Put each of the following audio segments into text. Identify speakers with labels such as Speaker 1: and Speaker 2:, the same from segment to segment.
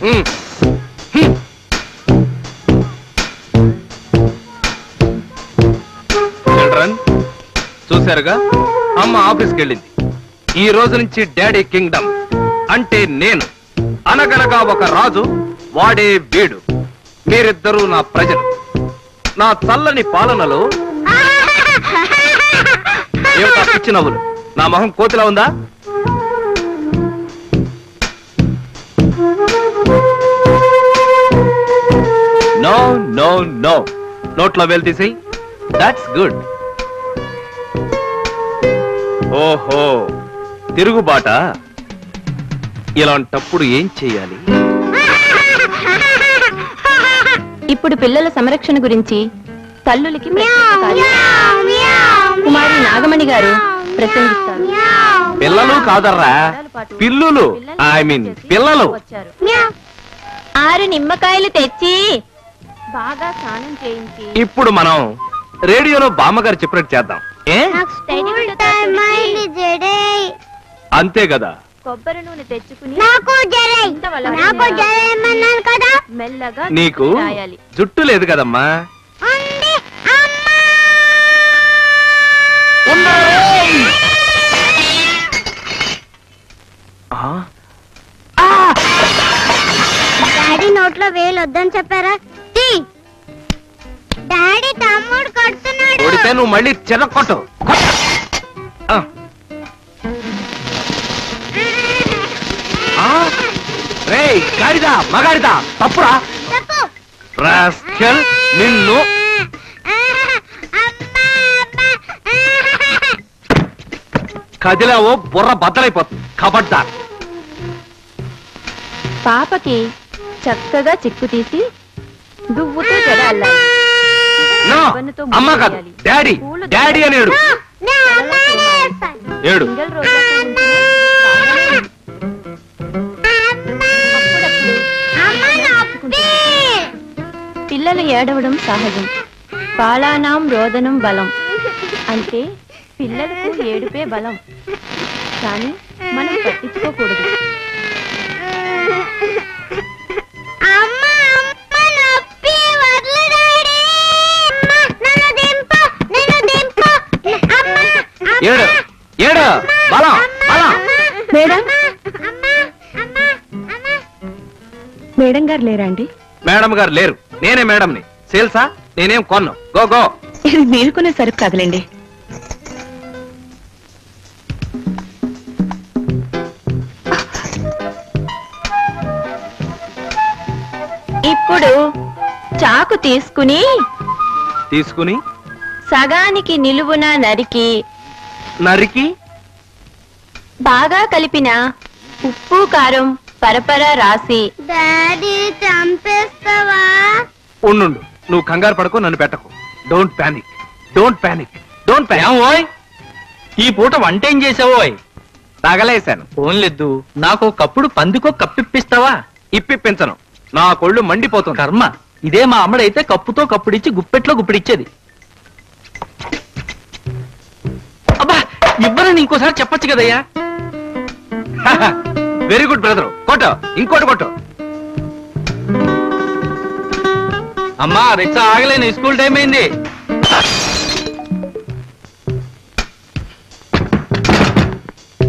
Speaker 1: Children చూశారుగా? అమ్మ ఆఫీస్కి వెళ్ళింది ఈ రోజు నుంచి డాడీ కింగ్డమ్. అంటే నేను. అనగనగా ఒక రాజు వాడే వీడు మీరిద్దరూ నా ప్రజలు. నా చల్లని పాలనలో ఏమిటా పిచ్చి నవ్వులు? నా మొహం కోతిలా ఉందా? No no. నో నోట్లో వేలు తీసేయి. దాట్స్ గుడ్ ఓహో. తిరుగుబాట? ఇలాంటప్పుడు ఏం చెయ్యాలి
Speaker 2: ఇప్పుడు పిల్లల సంరక్షణ గురించి తల్లులకి ప్రత్యేక. కుమారి నాగమణి గారు ప్రసంగిస్తారు.
Speaker 1: పిల్లలు కాదర్రా. పిల్లులు. ఐ మీన్ పిల్లలు.
Speaker 2: వచ్చారు. ఆరు నిమ్మకాయలు తెచ్చి బాగా స్నానం చేయించి.
Speaker 1: ఇప్పుడు మనం రేడియోలో బామ్మగారు చెప్పినట్టు చేద్దాం. ఏ? అంతే కదా?
Speaker 2: కొబ్బరి నూనె తెచ్చుకుని మెల్లగా
Speaker 1: నీకు జుట్టు లేదు కదమ్మా?
Speaker 3: డాడీ నోట్లో వేలు వద్దని చెప్పారా. డాడీ తమ్ముడు కొడుతున్నాడు
Speaker 1: కొడితే నువ్వు మళ్ళీ చిన్న కొట్టు కొట్టు. ఆ. ఆ? రేయ్ గాడిదా మగాడిదా తప్పురా రాస్కెల్ నిన్ను
Speaker 3: అమ్మా, అమ్మా.
Speaker 1: కదిలావో బుర్ర బద్దలైపోతుంది కబడ్డార్
Speaker 2: పాపకి చక్కగా చిక్కు తీసి దువ్వుతో జడ అల్లాలి
Speaker 1: నో
Speaker 2: రిబ్బన్నుతో
Speaker 1: అమ్మ కాదు
Speaker 2: ముడివేయాలి.
Speaker 1: డాడీ
Speaker 2: పూలు
Speaker 1: డాడీ అని ఏడు
Speaker 3: నా అమ్మ వేస్తాను.
Speaker 1: ఏడు
Speaker 2: సింగిల్ రోజులకు ఉంచిన బాగానే ఉంది. అప్పుడప్పుడు
Speaker 3: అమ్మ నొప్పి.
Speaker 2: పిల్లలు ఏడవడం సహజం బాలానాం రోదనం బలం అంటే పిల్లలకు ఏడుపే బలం కానీ మనం పట్టించుకోకూడదు
Speaker 1: ఏడు. ఏడు. బలం. బలం.
Speaker 2: మేడం. మేడం గారు లేరా అండి?
Speaker 1: మేడం గారు లేరు. నేనే మేడంని. సేల్సా? నేనేం కొన్ను. Go go.
Speaker 2: ఇది మీరు కొనే సరుకు కాదులేండి ఇప్పుడు చాకు తీసుకుని
Speaker 1: తీసుకుని
Speaker 2: సగానికి నిలువున నరికి
Speaker 1: నరికి?
Speaker 2: బాగా కలిపిన ఉప్పు కారం పరపర రాసి.
Speaker 3: డాడీ చంపేస్తావా?
Speaker 1: ఉండు నువ్వు కంగారు పడకు నన్ను పెట్టకు. Don't panic don't panic don't panic
Speaker 4: ఓయ్? ఈ పూట వంట ఏం చేసావోయ్
Speaker 1: తగలేశాను.
Speaker 4: ఫోన్లెద్దు. నాకు ఒకప్పుడు పందికో కప్పిప్పిస్తావా?
Speaker 1: ఇప్పిప్పించను. నా కొళ్ళు మండిపోతుంది.
Speaker 4: కర్మ. ఇదే మా అమ్మడైతే కప్పుతో కప్పుడిచ్చి గుప్పెట్లో గుప్పిడిచ్చేది. ఇవ్వనని ఇంకోసారి చెప్పొచ్చు కదయ్యా?
Speaker 1: వెరీ గుడ్ బ్రదర్ కొట్టు. ఇంకోటి కొట్టు.
Speaker 4: అమ్మా రిచ్చ ఆగలేను స్కూల్ టైం అయింది.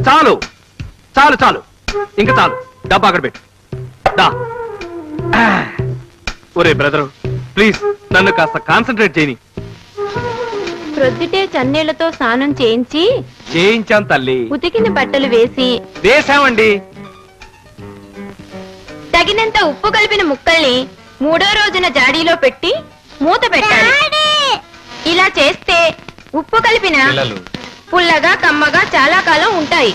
Speaker 1: చాలు. చాలు చాలు. ఇంకా చాలు. డబ్బా అక్కడ పెట్టు. దా. ఒరే బ్రదరు ప్లీజ్ నన్ను కాస్త కాన్సన్ట్రేట్ చేయని.
Speaker 2: ప్రొద్దుటే చన్నీళ్ళతో స్నానం చేయించి
Speaker 1: చేయించాను తల్లి.
Speaker 2: ఉతికిన బట్టలు వేసి
Speaker 1: వేసామండి.
Speaker 2: తగినంత ఉప్పు కలిపిన ముక్కల్ని మూడో రోజున జాడీలో పెట్టి మూత పెట్టాలి. ఇలా చేస్తే ఉప్పు కలిపిన
Speaker 1: పిల్లలు.
Speaker 2: పుల్లగా కమ్మగా చాలా కాలం ఉంటాయి.